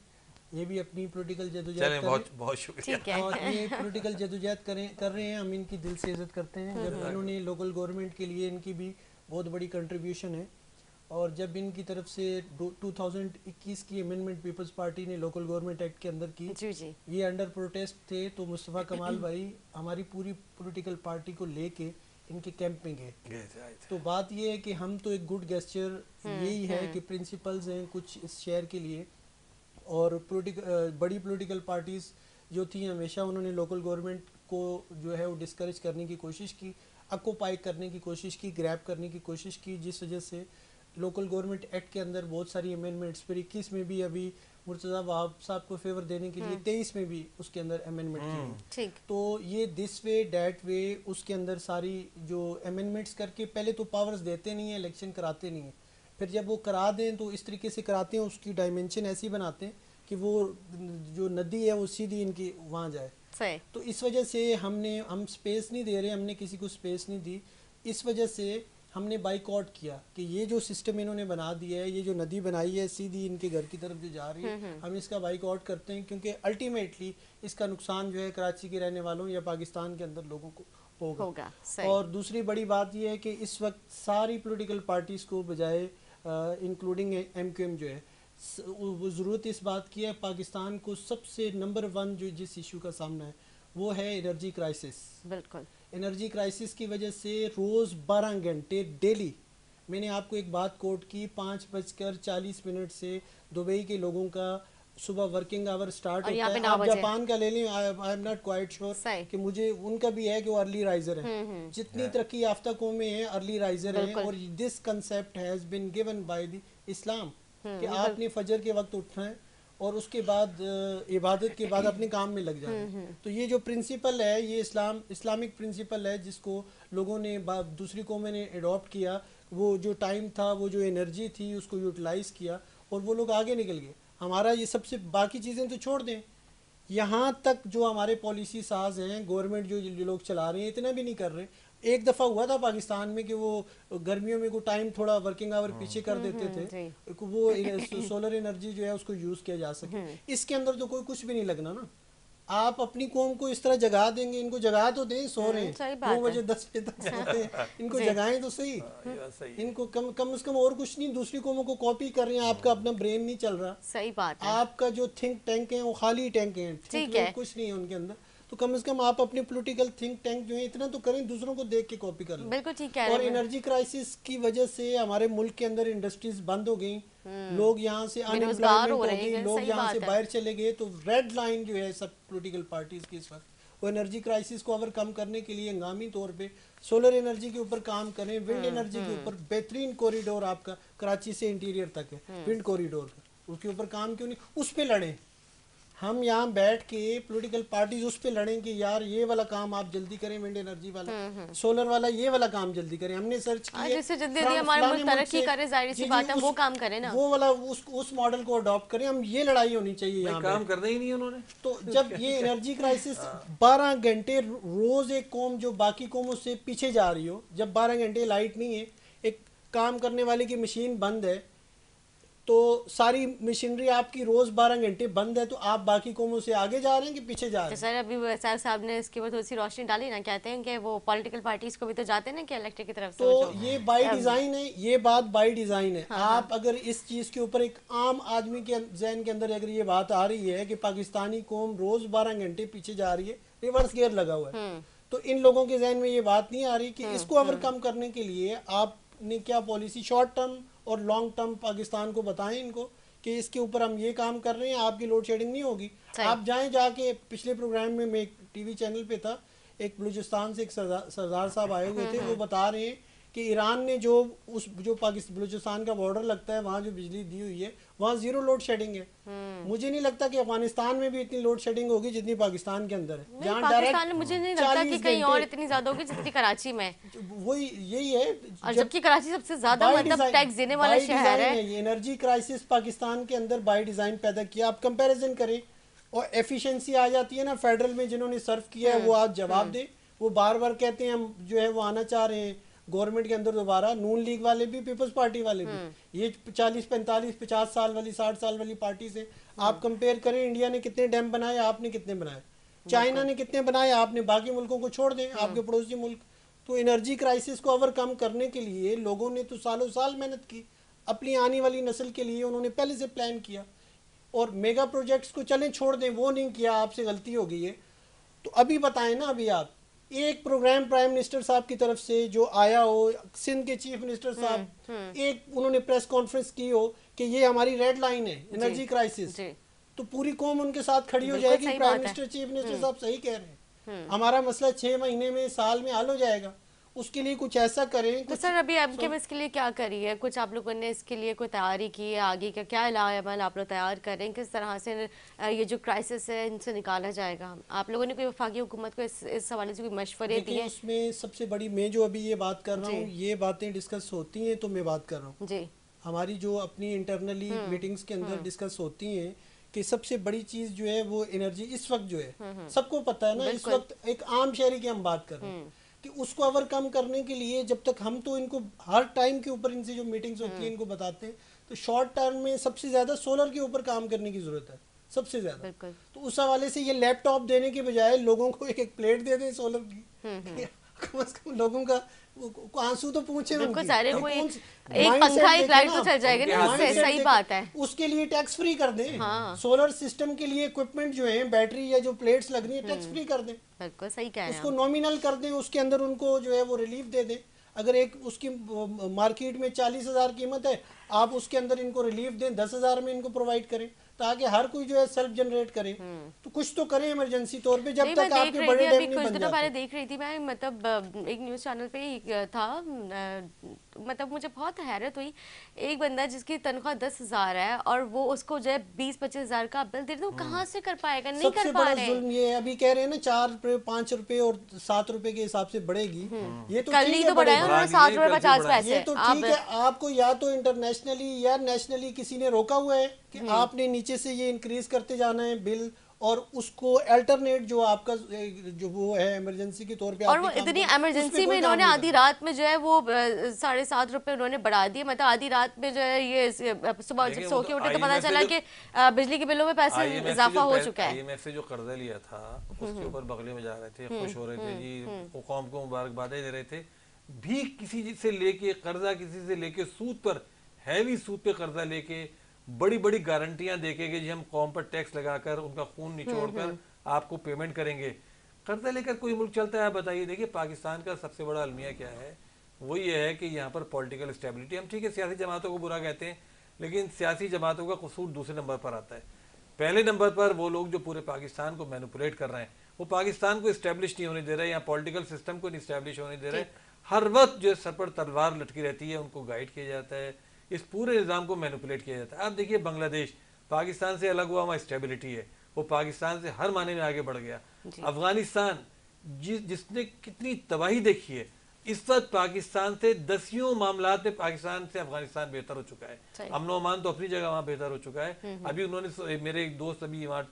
ये भी अपनी पॉलिटिकल जदोजहद बहुत बहुत शुक्रिया। और ये पॉलिटिकल जदोजहद करें कर रहे हैं हम इनकी दिल से इज़्ज़त करते हैं। जब इन्होंने लोकल गवर्नमेंट के लिए इनकी भी बहुत बड़ी कंट्रीब्यूशन है और जब इनकी तरफ़ से दो- 2021 की अमेंडमेंट पीपल्स पार्टी ने लोकल गवर्नमेंट एक्ट के अंदर की जी जी। ये अंडर प्रोटेस्ट थे तो मुस्तफ़ा कमाल भाई हमारी पूरी पॉलिटिकल पार्टी को लेके इनके कैंप में गए। तो बात ये है कि हम तो एक गुड गेस्चर यही है कि प्रिंसिपल्स हैं कुछ इस शहर के लिए और पोलिटिकल बड़ी पोलिटिकल पार्टीज़ जो थी हमेशा उन्होंने लोकल गवर्नमेंट को जो है वो डिस्करेज करने की कोशिश की अकोपाई करने की कोशिश की ग्रैप करने की कोशिश की जिस वजह से लोकल गवर्नमेंट एक्ट के अंदर बहुत सारी अमेंडमेंट्स फिर इक्कीस में भी अभी मुर्तज़ा वहाब साहब को फेवर देने के लिए तेईस में भी उसके अंदर अमेंडमेंट की ठीक। तो ये दिस वे डैट वे उसके अंदर सारी जो अमेंडमेंट्स करके पहले तो पावर्स देते नहीं है इलेक्शन कराते नहीं है। फिर जब वो करा दें तो इस तरीके से कराते हैं उसकी डायमेंशन ऐसी बनाते हैं कि वो जो नदी है वो सीधी इनकी वहाँ जाए। सही। तो इस वजह से हमने हम स्पेस नहीं दे रहे हमने किसी को स्पेस नहीं दी। इस वजह से हमने बाइकआउट किया कि ये जो सिस्टम इन्होंने बना दिया है ये जो नदी बनाई है सीधी इनके घर की तरफ़ जो जा रही है हम इसका बाइकआउट करते हैं क्योंकि अल्टीमेटली इसका नुकसान जो है कराची के रहने वालों या पाकिस्तान के अंदर लोगों को होगा। होगा और दूसरी बड़ी बात यह है कि इस वक्त सारी पोलिटिकल पार्टीज़ को बजाय इंक्लूडिंग एम क्यू एम जो है ज़रूरत इस बात की है पाकिस्तान को सबसे नंबर वन जो जिस इशू का सामना है वो है एनर्जी क्राइसिस बिल्कुल। एनर्जी क्राइसिस की वजह से रोज़ बारह घंटे डेली मैंने आपको एक बात कोट की पाँच बजकर चालीस मिनट से दुबई के लोगों का सुबह वर्किंग आवर स्टार्ट होता है। आप जापान का ले लें I am not quite sure. कि मुझे उनका भी है कि वो अर्ली राइजर हम्म, है जितनी तरक्की याफ्ता कौमें हैं अर्ली राइजर हैं और this concept has been given by the Islam hmm, कि आपने फजर के वक्त उठना है और उसके बाद इबादत के बाद अपने काम में लग जाना। हम्म, तो ये जो प्रिंसिपल है ये इस्लाम इस्लामिक प्रिंसिपल है जिसको लोगों ने दूसरी कौमें ने अडॉप्ट किया वो जो टाइम था वो जो एनर्जी थी उसको यूटिलाइज किया और वो लोग आगे निकल गए। हमारा ये सबसे बाकी चीज़ें तो छोड़ दें। यहाँ तक जो हमारे पॉलिसी साज हैं गवर्नमेंट जो लोग चला रहे हैं इतना भी नहीं कर रहे। एक दफ़ा हुआ था पाकिस्तान में कि वो गर्मियों में को टाइम थोड़ा वर्किंग आवर पीछे कर देते थे वो सोलर एनर्जी जो है उसको यूज़ किया जा सके। इसके अंदर तो कोई कुछ भी नहीं लगना ना। आप अपनी कौम को इस तरह जगा देंगे इनको जगा तो दें सो रहे हैं। दो बजे दस बजे तक सोते हैं। इनको जगाएँ तो सही। सही इनको कम कम से कम और कुछ नहीं दूसरी कौमों को कॉपी कर रहे हैं। आपका अपना ब्रेन नहीं चल रहा। सही बात है। आपका जो थिंक टैंक है वो खाली टैंक है। है। कुछ नहीं है उनके अंदर। तो कम से कम आप अपने पॉलिटिकल थिंक टैंक जो है इतना तो करें दूसरों को देख के कॉपी कर लें। बिल्कुल ठीक कह और एनर्जी क्राइसिस की वजह से हमारे मुल्क के अंदर इंडस्ट्रीज़ बंद हो गई। लोग यहाँ से हम्म। अनएम्प्लॉयमेंट हो हो गई लोग यहाँ से बाहर चले गए तो रेड लाइन जो है सब पोलिटिकल पार्टीज़ की इस वक्त। वो एनर्जी क्राइसिस को ओवरकम करने के लिए हंगामी तौर पे सोलर एनर्जी के ऊपर काम करें विंड हम्म, एनर्जी के ऊपर बेहतरीन कॉरिडोर आपका कराची से इंटीरियर तक है हम्म। विंड कॉरिडोर का। उसके ऊपर काम क्यों नहीं? उस पर लड़ें। हम यहाँ बैठ के पॉलिटिकल पार्टीज़ उस पर लड़ेंगे यार ये वाला काम आप जल्दी करें विंड एनर्जी वाला। सोलर वाला ये वाला काम जल्दी करें। हमने सर्च हाँ, किया। जिससे जल्दी जल्दी हमारा मुल्क तरक्की करे, ज़ाहिर सी बात है, वो उस- काम करें ना। वो वाला उस उस मॉडल को अडॉप्ट करें। हम ये लड़ाई होनी चाहिए यहाँ काम करना ही नहीं उन्होंने। तो जब ये एनर्जी क्राइसिस 12 घंटे रोज एक कौम जो बाकी कौमों से पीछे जा रही हो जब 12 घंटे लाइट नहीं है एक काम करने वाले की मशीन बंद है तो सारी मशीनरी आपकी रोज 12 घंटे बंद है तो आप बाकी कौमों से आगे जा रहे हैं कि पीछे जा तो रहे सर अभी सर साहब ने इसके ऊपर थोड़ी सी रोशनी डाली ना कहते हैं कि वो पॉलिटिकल पार्टीज़ को भी तो जाते हैं ना कि इलेक्ट्रिक की तरफ़ से तो ये बाय डिज़ाइन है ये बात बाई डिज़ाइन है। हाँ, आप अगर इस चीज़ के ऊपर एक आम आदमी के जहन के अंदर अगर ये बात आ रही है कि पाकिस्तानी कौम रोज 12 घंटे पीछे जा रही है रिवर्स गेयर लगा हुआ है। हम्म। तो इन लोगों के जहन में ये बात नहीं आ रही कि इसको ओवरकम करने के लिए आपने क्या पॉलिसी शॉर्ट टर्म और लॉन्ग टर्म पाकिस्तान को बताएँ इनको कि इसके ऊपर हम ये काम कर रहे हैं आपकी लोड शेडिंग नहीं होगी। आप जाएँ जाके पिछले प्रोग्राम में मैं एक टीवी चैनल पे था एक बलूचिस्तान से एक सरदार सरदार साहब आए हुए थे वो बता रहे हैं कि ईरान ने जो उस जो पाकिस्तान बलूचिस्तान का बॉर्डर लगता है वहाँ जो बिजली दी हुई है वहाँ ज़ीरो लोड शेडिंग है। मुझे नहीं लगता कि अफ़गानिस्तान में भी इतनी लोड शेडिंग होगी जितनी पाकिस्तान के अंदर है। जहाँ पाकिस्तान में direct मुझे नहीं लगता कि कहीं और इतनी ज़्यादा होगी जितनी कराची में वही यही है और जब जबकि कराची सबसे ज़्यादा मतलब टैक्स देने वाला शहर है। एनर्जी क्राइसिस पाकिस्तान के अंदर बाई डिज़ाइन पैदा किया। आप कंपैरिजन करें और एफिशिएंसी आ जाती है ना फेडरल में जिन्होंने सर्व किया है हम्म, वो आज जवाब दे। वो बार बार कहते हैं हम जो है वो आना चाह रहे हैं। गवर्नमेंट के अंदर दोबारा नून लीग वाले भी पीपल्स पार्टी वाले हम्म। भी ये चालीस पैंतालीस पचास साल वाली साठ साल वाली पार्टी से आप कंपेयर करें इंडिया ने कितने डैम बनाए आपने कितने बनाए। चाइना ने कितने बनाए आपने बाकी मुल्कों को छोड़ दें आपके पड़ोसी मुल्क। तो एनर्जी क्राइसिस को ओवरकम करने के लिए लोगों ने तो सालों साल मेहनत की अपनी आने वाली नस्ल के लिए उन्होंने पहले से प्लान किया। और मेगा प्रोजेक्ट्स को चलें छोड़ दें वो नहीं किया आपसे गलती हो गई है। तो अभी बताएँ ना अभी आप एक प्रोग्राम प्राइम मिनिस्टर साहब की तरफ़ से जो आया हो सिंध के चीफ मिनिस्टर साहब एक उन्होंने प्रेस कॉन्फ्रेंस की हो कि ये हमारी रेड लाइन है एनर्जी क्राइसिस तो पूरी कौम उनके साथ खड़ी हो जाएगी प्राइम मिनिस्टर चीफ मिनिस्टर साहब सही कह रहे हैं। हमारा मसला छह महीने में साल में हल हो जाएगा। उसके लिए कुछ ऐसा करें तो सर अभी आपके में इसके लिए क्या करी है? कुछ आप लोगों ने इसके लिए कोई तैयारी की है आगे का? क्या अमल आप लोग तैयार कर रहे हैं? किस तरह से ये जो क्राइसिस है इनसे निकाला जाएगा? आप लोगों ने कोई वफाकी हुकूमत को इस इस हवाले से कोई मशवरे दिए? उसमें सबसे बड़ी मैं जो अभी ये बात कर रहा हूँ ये बातें डिस्कस होती हैं तो मैं बात कर रहा हूँ। जी। हमारी जो अपनी इंटरनली हम्म, मीटिंग्स के अंदर डिस्कस होती हैं कि सबसे बड़ी चीज़ जो है वो एनर्जी इस वक्त जो हम्म, है सबको पता है ना इस वक्त एक आम शहरी की हम बात कर रहे हम्म। हैं कि उसको ओवरकम करने के लिए जब तक हम तो इनको हर टाइम के ऊपर इनसे जो मीटिंग्स होती हम्म। है इनको बताते हैं तो शॉर्ट टर्म में सबसे ज़्यादा सोलर के ऊपर काम करने की ज़रूरत है सबसे ज़्यादा। तो उस हवाले से ये लैपटॉप देने के बजाय लोगों को एक एक प्लेट दे दें सोलर की। हम्म, कम अज़ कम लोगों को आँसू तो पूछे बिल्कुल सारे कोई एक पंखा एक लाइट तो चल जाएगा ना उससे सही बात है। उसके लिए टैक्स फ्री कर दें। हाँ। सोलर सिस्टम के लिए इक्विपमेंट जो है बैटरी या जो प्लेट्स लग रही है टैक्स फ्री कर दें। बिल्कुल सही कह रहे हैं उसको नॉमिनल कर दें उसके अंदर उनको जो है वो रिलीफ दे दें। अगर एक उसकी मार्केट में चालीस हज़ार कीमत है आप उसके अंदर इनको रिलीफ दें दस हज़ार में इनको प्रोवाइड करें। ताकि हर कोई जो है सेल्फ जनरेट करे। तो कुछ तो करे इमरजेंसी तौर पे जब तक आपके बड़े डैम नहीं कुछ बन दिनों पहले जाते। देख रही थी मैं मतलब एक न्यूज़ चैनल पे था मतलब मुझे बहुत हैरत हुई। एक बंदा जिसकी तनख्वाह दस हज़ार है और वो उसको जो है बीस पच्चीस हज़ार का बिल दे रहे तो कहाँ से कर पाएगा? नहीं सबसे कर पा बड़ा रहे। जुल्म ये अभी कह रहे हैं ना चार रुपए पाँच रुपए और सात रुपए के हिसाब से बढ़ेगी। ये तो कल ही तो बढ़ाया उन्होंने सात रुपए पचास पैसे। ये तो ठीक है आपको या तो इंटरनेशनली या नेशनली किसी ने रोका हुआ है। कि हम्म। आपने नीचे से ये इंक्रीज करते जाना है बिल और उसको अल्टरनेट जो आपका जो वो है इमरजेंसी के तौर पे और वो इतनी का, इमरजेंसी में इन्होंने आधी रात में जो है वो साढ़े सात रुपए उन्होंने बढ़ा दिए। मतलब आधी रात में जो है ये सुबह जब सो के तो उठे तो पता चला कि बिजली के बिलों में पैसे इजाफा हो चुका है। हम्म, IMF से जो कर्जा लिया था उसके ऊपर बगले में जा रहे थे खुश हो रहे थे जी कौम को मुबारकबादें दे रहे थे। भी किसी से लेके कर्जा किसी से लेके सूद पर हैवी सूद पे कर्जा लेके बड़ी बड़ी गारंटियाँ देके कि जी हम कौम पर टैक्स लगाकर उनका खून निचोड़ हम्म, कर आपको पेमेंट करेंगे। कर्जा लेकर कोई मुल्क चलता है आप बताइए। देखिए पाकिस्तान का सबसे बड़ा अलमिया क्या है? वो ये है कि यहाँ पर पॉलिटिकल स्टेबिलिटी हम ठीक है सियासी जमातों को बुरा कहते हैं लेकिन सियासी जमातों का कसूर दूसरे नंबर पर आता है। पहले नंबर पर वो लोग जो पूरे पाकिस्तान को मैनिपुलेट कर रहे हैं वो पाकिस्तान को इस्टेब्लिश नहीं होने दे रहे यहाँ पॉलिटिकल सिस्टम को नहीं इस्टेब्लिश होने दे रहे। हर वक्त जो सर पर तलवार लटकी रहती है उनको गाइड किया जाता है। इस पूरे निज़ाम को मैनिपुलेट किया जाता है। आप देखिए बांग्लादेश पाकिस्तान से अलग हुआ वहाँ स्टेबिलिटी है। वो पाकिस्तान से हर माने में आगे बढ़ गया। अफ़गानिस्तान जिस जिसने कितनी तबाही देखी है इस वक्त पाकिस्तान से दसियों मामलात में पाकिस्तान से अफ़गानिस्तान बेहतर हो चुका है। अमनो अमान तो अपनी जगह वहाँ बेहतर हो चुका है। अभी उन्होंने मेरे एक दोस्त अभी वहाँ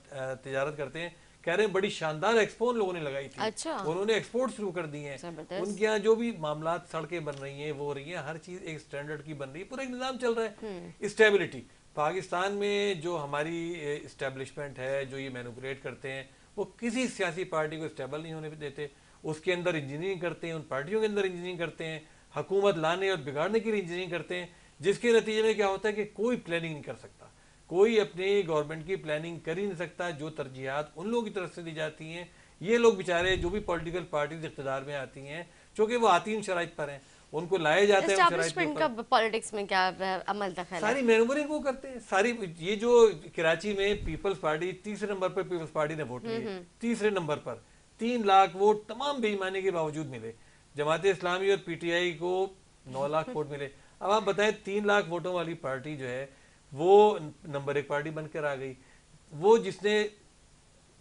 तिजारत करते हैं। कह रहे हैं बड़ी शानदार एक्सपो उन लोगों ने लगाई थी। अच्छा। उन्होंने एक्सपोर्ट शुरू कर दिए हैं। उनके यहाँ जो भी मामला सड़कें बन रही हैं वो हो रही हैं हर चीज़ एक स्टैंडर्ड की बन रही है पूरा एक निज़ाम चल रहा है। स्टेबिलिटी पाकिस्तान में जो हमारी इस्टेब्लिशमेंट है जो ये मैनिपुलेट करते हैं वो किसी सियासी पार्टी को स्टेबल नहीं होने देते। उसके अंदर इंजीनियरिंग करते हैं उन पार्टियों के अंदर इंजीनियरिंग करते हैं हुकूमत लाने और बिगाड़ने के लिए इंजीनियरिंग करते हैं जिसके नतीजे में क्या होता है कि कोई प्लानिंग नहीं कर सकता। कोई अपने गवर्नमेंट की प्लानिंग कर ही नहीं सकता जो तरजीहत उन लोगों की तरफ़ से दी जाती हैं। ये लोग बेचारे जो भी पॉलिटिकल पार्टीज़ इकतदार में आती हैं चूँकि वो आती इन शराइ पर हैं। उनको लाए जाते है पॉलिटिक्स में क्या अमल दखल सारी मैनूवरिंग वो करते हैं। सारी ये जो कराची में पीपल्स पार्टी तीसरे नंबर पर पीपल्स पार्टी ने वोट लिए तीसरे नंबर पर तीन लाख वोट तमाम बेईमानी के बावजूद मिले। जमात इस्लामी और पीटीआई को नौ लाख वोट मिले। अब आप बताएँ तीन लाख वोटों वाली पार्टी जो है वो नंबर एक पार्टी बनकर आ गई। वो जिसने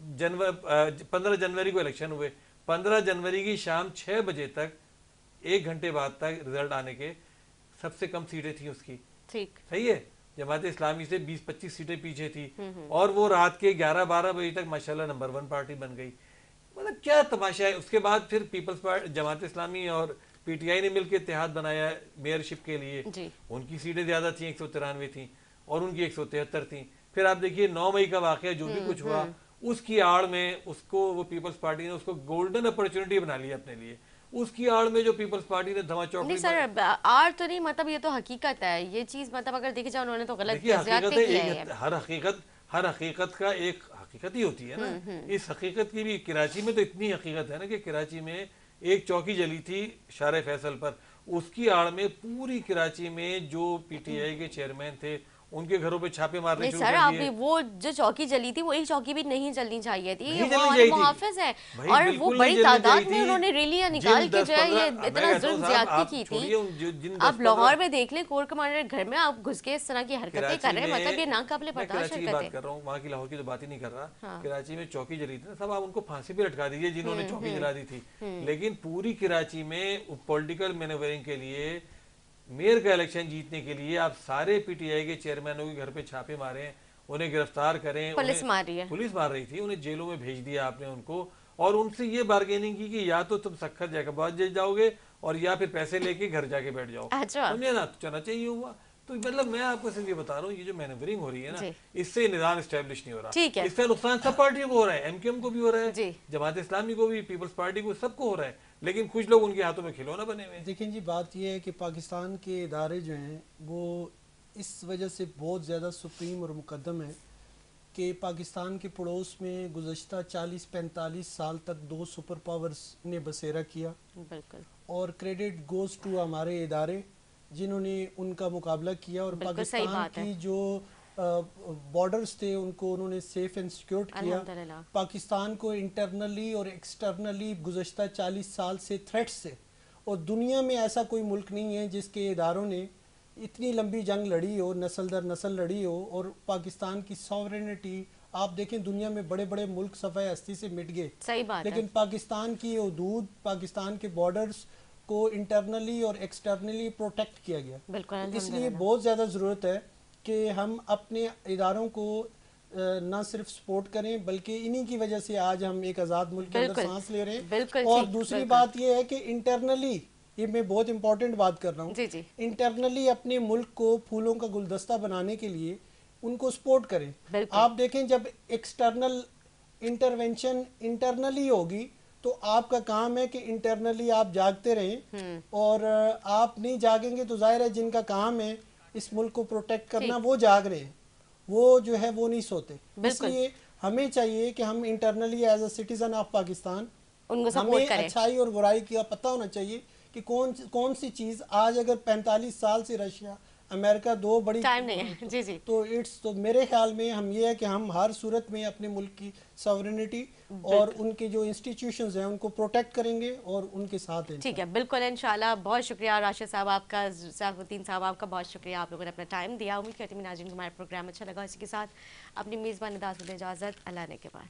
जनवरी पंद्रह जनवरी को इलेक्शन हुए पंद्रह जनवरी की शाम छह बजे तक एक घंटे बाद तक रिज़ल्ट आने के सबसे कम सीटें थी उसकी। ठीक। सही है? जमात इस्लामी से 20-25 सीटें पीछे थी। और वो रात के 11-12 बजे तक माशाल्लाह नंबर वन पार्टी बन गई। मतलब क्या तमाशा है? उसके बाद फिर पीपल्स पार्टी जमात इस्लामी और पीटीआई ने मिलकर इतिहाद बनाया मेयरशिप के लिए। जी। उनकी सीटें ज़्यादा थी एक सौ तिरानवे थी। और उनकी एक सौ तिहत्तर थी। फिर आप देखिए नौ मई का वाकया जो भी कुछ हुआ उसकी आड़ में उसको वो पीपल्स पार्टी ने उसको गोल्डन अपॉर्चुनिटी बना लिया अपने लिए। उसकी आड़ में जो पीपल्स पार्टी ने धमा चौक नहीं सर आर तो नहीं मतलब ये तो हकीकत है। ये चीज़ मतलब अगर देखी जाए उन्होंने तो गलत हकीकत है है। हर हकीकत हर हकीकत का एक हकीकत ही होती है हम्म, ना इस हकीकत की भी कराची में तो इतनी हकीकत है ना कि कराची में एक चौकी जली थी शार फैसल पर। उसकी आड़ में पूरी कराची में जो पीटीआई के चेयरमैन थे उनके घरों पे छापे मारने नहीं सर दिए। वो जो चौकी जली थी वो एक चौकी भी नहीं जलनी चाहिए थी। वो। मुहाफिज है। और वो बड़ी तादाद में उन्होंने रैलियाँ निकाल के जो है ये इतना जुल्म ज्यादती की थी। आप लाहौर में देख लें कोर कमांडर घर में आप घुस के इस तरह की हरकतें कर रहे हैं मतलब ये नाकाबिले बर्दाश्त हरकतें कर रहा हूँ वहाँ की लाहौर की तो बात ही नहीं कर रहा। हाँ। कराची में चौकी जली थी सब आप उनको फांसी पे लटका दीजिए जिन्होंने हम्म, चौकी जला दी थी। लेकिन पूरी कराची में पॉलिटिकल मैनेवरिंग के लिए मेयर का इलेक्शन जीतने के लिए आप सारे पीटीआई के चेयरमैनों के घर पे छापे मारे उन्हें गिरफ़्तार करें पुलिस मार रही है। पुलिस मार रही थी उन्हें जेलों में भेज दिया आपने उनको। और उनसे ये बार्गेनिंग की कि या तो तुम सखर जैकबाद जेल जाओगे और या फिर पैसे लेके घर जाके बैठ जाओ। अच्छा। समझे ना तो चना चाहिए हुआ। तो मतलब मैं आपको सिर्फ़ ये बता रहा हूँ ये जो मैनेवरिंग हो रही है ना इससे निदान स्टैब्लिश नहीं हो रहा। ठीक है। इसका नुकसान सब पार्टियों को हो रहा है एमकेएम को भी हो रहा है जमात इस्लामी को भी पीपल्स पार्टी को सबको हो रहा है। लेकिन कुछ लोग उनके हाथों में खिलौना बने हुए हैं। देखिए जी बात यह है कि पाकिस्तान के इदारे जो हैं वो इस वजह से बहुत ज़्यादा सुप्रीम और मुकदम है कि पाकिस्तान के पड़ोस में गुज्त 40-45 साल तक दो सुपर पावर्स ने बसेरा किया। बिल्कुल। और क्रेडिट गोज टू हमारे इदारे जिन्होंने उनका मुकाबला किया और पाकिस्तान की जो बॉर्डर्स थे उनको उन्होंने सेफ़ एंड सिक्योर किया। पाकिस्तान को इंटरनली और एक्सटर्नली गुज्त 40 साल से थ्रेट्स से। और दुनिया में ऐसा कोई मुल्क नहीं है जिसके इदारों ने इतनी लंबी जंग लड़ी हो नस्ल दर नस्ल लड़ी हो और पाकिस्तान की सॉवरेनिटी आप देखें दुनिया में बड़े बड़े मुल्क सफ़े हस्ती से मिट गए। सही बात है। लेकिन पाकिस्तान की हदूद पाकिस्तान के बॉर्डर्स को इंटरनली और एक्सटर्नली प्रोटेक्ट किया गया। बिल्कुल इसलिए बहुत ज़्यादा ज़रूरत है कि हम अपने इदारों को ना सिर्फ़ सपोर्ट करें बल्कि इन्हीं की वजह से आज हम एक आज़ाद मुल्क के अंदर सांस ले रहे हैं। और दूसरी बात यह है कि इंटरनली ये मैं बहुत इंपॉर्टेंट बात कर रहा हूँ। इंटरनली अपने मुल्क को फूलों का गुलदस्ता बनाने के लिए उनको सपोर्ट करें। आप देखें जब एक्सटर्नल इंटरवेंशन इंटरनली होगी तो आपका काम है कि इंटरनली आप जागते रहें। और आप नहीं जागेंगे तो ज़ाहिर है जिनका काम है इस मुल्क को प्रोटेक्ट करना वो जाग रहे हैं। वो जो है वो नहीं सोते। इसलिए हमें चाहिए कि हम internally as a citizen of Pakistan हमें अच्छाई और बुराई का पता होना चाहिए कि कौन कौन सी चीज़ आज अगर 45 साल से रशिया अमेरिका दो बड़ी टाइम नहीं है। जी जी। तो इट्स तो मेरे ख्याल में हम ये है कि हम हर सूरत में अपने मुल्क की सॉवरेनिटी और उनके जो इंस्टीट्यूशन हैं उनको प्रोटेक्ट करेंगे और उनके साथ हैं। ठीक है बिल्कुल इंशाल्लाह। बहुत शुक्रिया राशिद साहब आपका सैफुद्दीन साहब आपका बहुत शुक्रिया आप लोगों ने अपना टाइम दिया। उम्मीद करती हूँ नाजिन हमारा प्रोग्राम अच्छा लगा। इसी के साथ अपनी मेज़बान इजाज़त। अल्लाह ने के बाद।